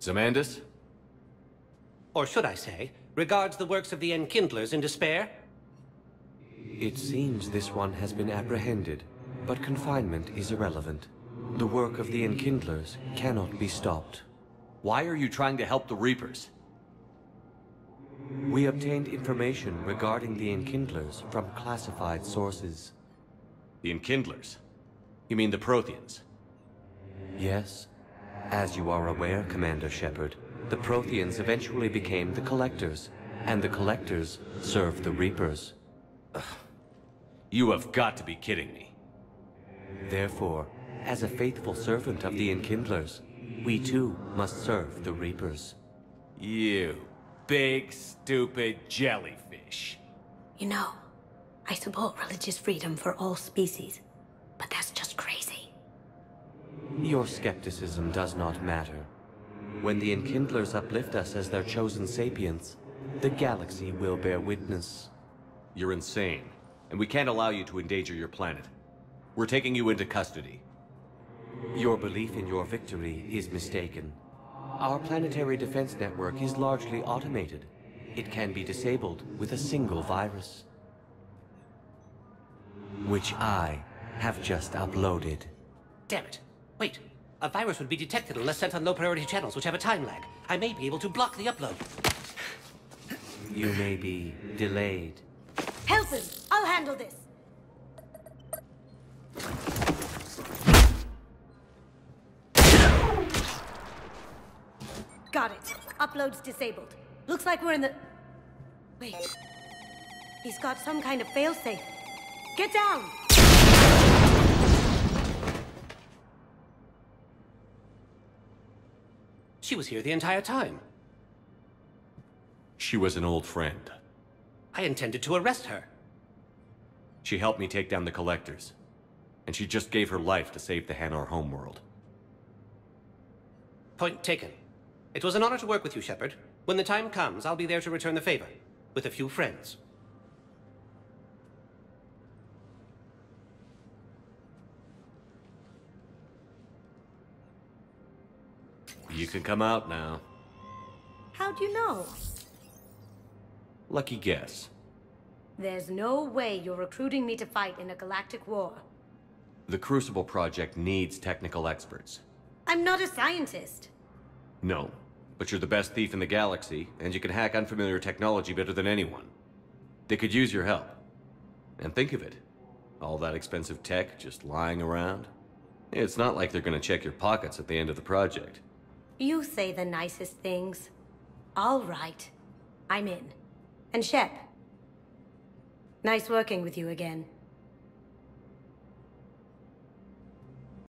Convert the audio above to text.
Zamandus? Or should I say, regards the works of the Enkindlers in despair? It seems this one has been apprehended, but confinement is irrelevant. The work of the Enkindlers cannot be stopped. Why are you trying to help the Reapers? We obtained information regarding the Enkindlers from classified sources. The Enkindlers? You mean the Protheans? Yes. As you are aware, Commander Shepard, the Protheans eventually became the Collectors, and the Collectors served the Reapers. You have got to be kidding me. Therefore, as a faithful servant of the Enkindlers, we too must serve the Reapers. You big, stupid jellyfish. You know, I support religious freedom for all species, Your skepticism does not matter. When the Enkindlers uplift us as their chosen sapients, the galaxy will bear witness. You're insane, and we can't allow you to endanger your planet. We're taking you into custody. Your belief in your victory is mistaken. Our planetary defense network is largely automated. It can be disabled with a single virus. Which I have just uploaded. Damn it. Wait. A virus would be detected unless sent on low-priority channels, which have a time lag. I may be able to block the upload. You may be delayed. Help him! I'll handle this! Got it. Upload's disabled. Looks like we're in the... Wait. He's got some kind of failsafe. Get down! She was here the entire time. She was an old friend. I intended to arrest her. She helped me take down the Collectors. And she just gave her life to save the Hanar homeworld. Point taken. It was an honor to work with you, Shepard. When the time comes, I'll be there to return the favor. With a few friends. You can come out now. How'd you know? Lucky guess. There's no way you're recruiting me to fight in a galactic war. The Crucible Project needs technical experts. I'm not a scientist. No, but you're the best thief in the galaxy, and you can hack unfamiliar technology better than anyone. They could use your help. And think of it. All that expensive tech just lying around. It's not like they're gonna check your pockets at the end of the project. You say the nicest things. All right. I'm in. And Shep. Nice working with you again.